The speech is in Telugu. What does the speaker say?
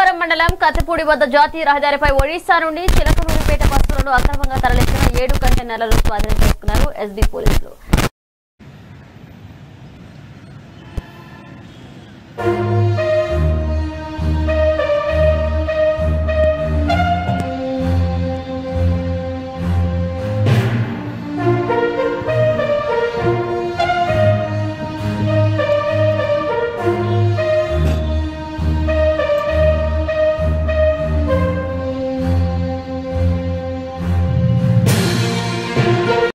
భీమవరం మండలం కత్తిపూడి వద్ద జాతీయ రహదారిపై ఒడిశా నుండి చిలకనూరిపేట బస్సులను అక్రమంగా తరలించిన ఏడు కంటైనర్లను స్వాధీనం చేసుకున్నారు ఎస్బీ పోలీసులు.